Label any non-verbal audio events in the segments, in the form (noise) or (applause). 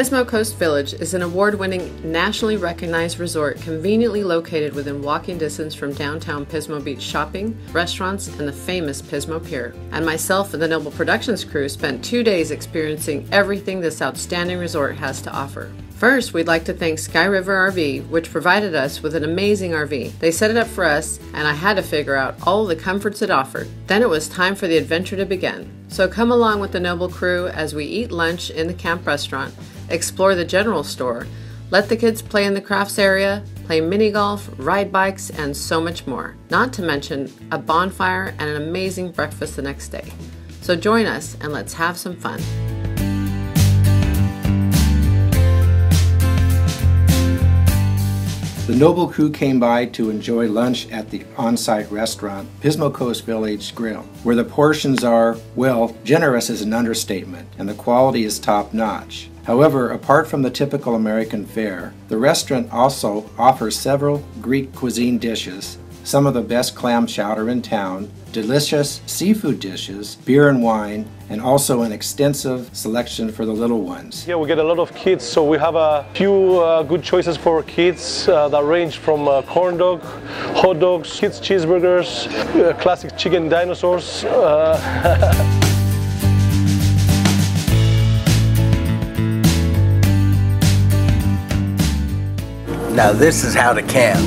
Pismo Coast Village is an award winning, nationally recognized resort conveniently located within walking distance from downtown Pismo Beach shopping, restaurants, and the famous Pismo Pier. And myself and the Noble Productions crew spent two days experiencing everything this outstanding resort has to offer. First, we'd like to thank Sky River RV, which provided us with an amazing RV. They set it up for us, and I had to figure out all the comforts it offered. Then it was time for the adventure to begin. So come along with the Noble crew as we eat lunch in the camp restaurant, explore the general store, let the kids play in the crafts area, play mini golf, ride bikes, and so much more. Not to mention a bonfire and an amazing breakfast the next day. So join us and let's have some fun. The Noble crew came by to enjoy lunch at the on-site restaurant, Pismo Coast Village Grill, where the portions are, well, generous is an understatement, and the quality is top-notch. However, apart from the typical American fare, the restaurant also offers several Greek cuisine dishes, some of the best clam chowder in town, delicious seafood dishes, beer and wine, and also an extensive selection for the little ones. Yeah, we get a lot of kids, so we have a few uh, good choices for kids uh, that range from uh, corn dog, hot dogs, kids cheeseburgers, uh, classic chicken dinosaurs. (laughs) Now this is how to camp.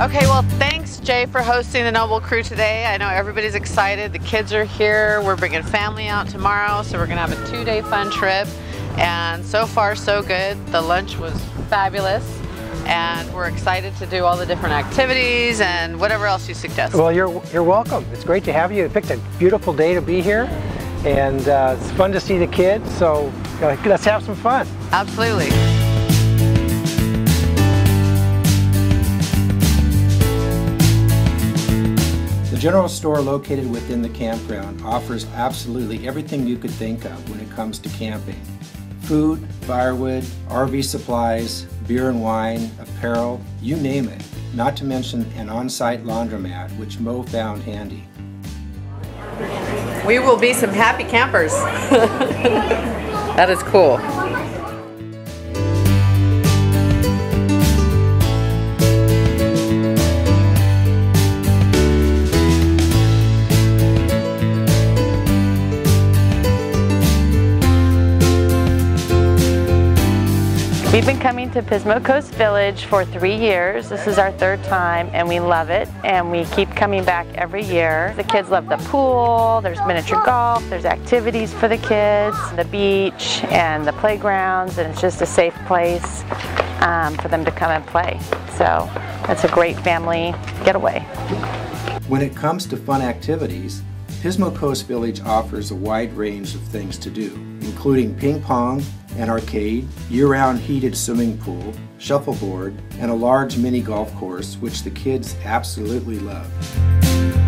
Okay, well, thanks, Jay, for hosting the Noble Crew today. I know everybody's excited. The kids are here. We're bringing family out tomorrow, so we're going to have a two day fun trip. And so far, so good. The lunch was fabulous. And we're excited to do all the different activities and whatever else you suggest. Well, you're, you're welcome. It's great to have you. You picked a beautiful day to be here. And uh, it's fun to see the kids, so uh, let's have some fun. Absolutely. The general store located within the campground offers absolutely everything you could think of when it comes to camping. Food, firewood, RV supplies, beer and wine, apparel, you name it. Not to mention an on-site laundromat, which Mo found handy. We will be some happy campers. (laughs) that is cool. We've been coming to Pismo Coast Village for three years. This is our third time and we love it and we keep coming back every year. The kids love the pool, there's miniature golf, there's activities for the kids, the beach and the playgrounds and it's just a safe place um, for them to come and play. So it's a great family getaway. When it comes to fun activities, Pismo Coast Village offers a wide range of things to do, including ping pong, an arcade, year-round heated swimming pool, shuffleboard, and a large mini golf course which the kids absolutely love.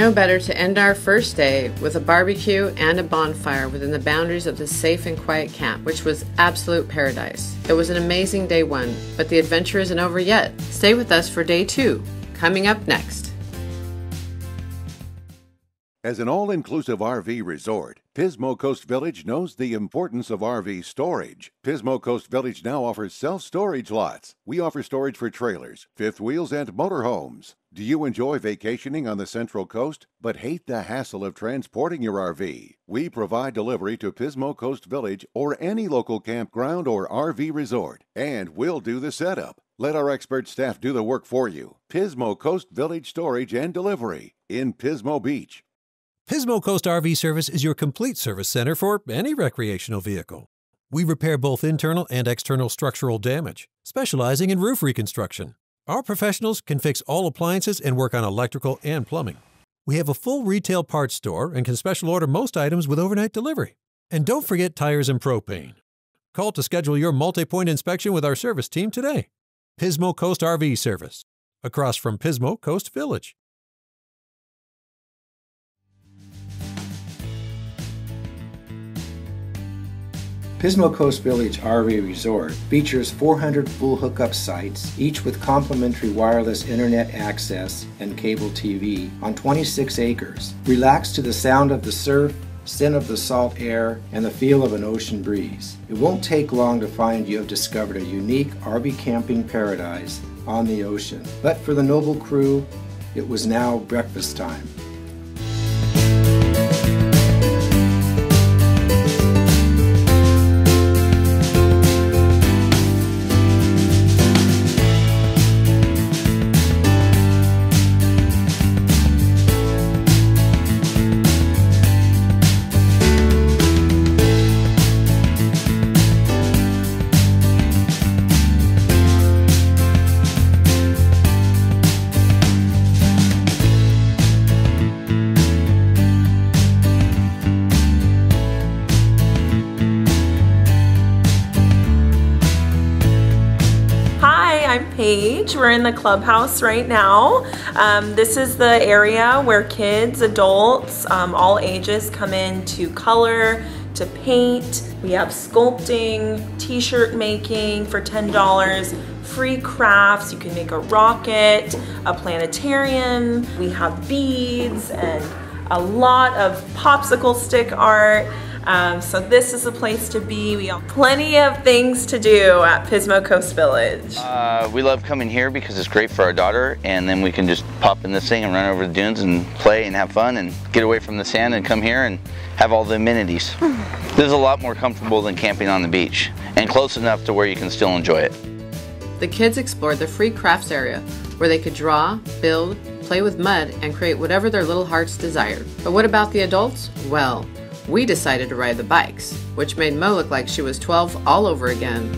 No better to end our first day with a barbecue and a bonfire within the boundaries of this safe and quiet camp, which was absolute paradise. It was an amazing day one, but the adventure isn't over yet. Stay with us for day two, coming up next. As an all inclusive RV resort, Pismo Coast Village knows the importance of RV storage. Pismo Coast Village now offers self storage lots. We offer storage for trailers, fifth wheels, and motorhomes. Do you enjoy vacationing on the Central Coast but hate the hassle of transporting your RV? We provide delivery to Pismo Coast Village or any local campground or RV resort, and we'll do the setup. Let our expert staff do the work for you. Pismo Coast Village Storage and Delivery in Pismo Beach. Pismo Coast RV Service is your complete service center for any recreational vehicle. We repair both internal and external structural damage, specializing in roof reconstruction. Our professionals can fix all appliances and work on electrical and plumbing. We have a full retail parts store and can special order most items with overnight delivery. And don't forget tires and propane. Call to schedule your multi point inspection with our service team today. Pismo Coast RV Service, across from Pismo Coast Village. Pismo Coast Village RV Resort features 400 full hookup sites, each with complimentary wireless internet access and cable TV on 26 acres. Relax to the sound of the surf, scent of the salt air, and the feel of an ocean breeze. It won't take long to find you have discovered a unique RV camping paradise on the ocean. But for the Noble crew, it was now breakfast time. I'm Paige. We're in the clubhouse right now. Um, this is the area where kids, adults, um, all ages come in to color, to paint. We have sculpting, t-shirt making for $10, free crafts. You can make a rocket, a planetarium. We have beads and a lot of popsicle stick art. Um, so this is a place to be. We have plenty of things to do at Pismo Coast Village. Uh, we love coming here because it's great for our daughter and then we can just pop in this thing and run over the dunes and play and have fun and get away from the sand and come here and have all the amenities. (laughs) this is a lot more comfortable than camping on the beach and close enough to where you can still enjoy it. The kids explored the free crafts area where they could draw, build, play with mud, and create whatever their little hearts desired. But what about the adults? Well, we decided to ride the bikes, which made Mo look like she was 12 all over again.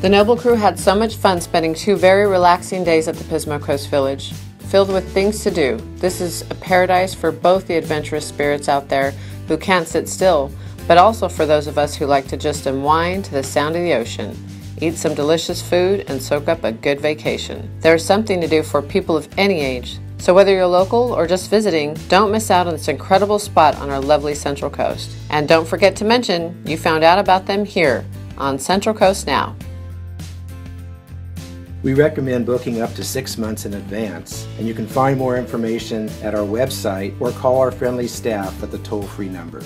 The Noble crew had so much fun spending two very relaxing days at the Pismo Coast Village, filled with things to do. This is a paradise for both the adventurous spirits out there who can't sit still, but also for those of us who like to just unwind to the sound of the ocean, eat some delicious food, and soak up a good vacation. There's something to do for people of any age. So, whether you're local or just visiting, don't miss out on this incredible spot on our lovely Central Coast. And don't forget to mention you found out about them here on Central Coast Now. We recommend booking up to six months in advance, and you can find more information at our website or call our friendly staff at the toll free number.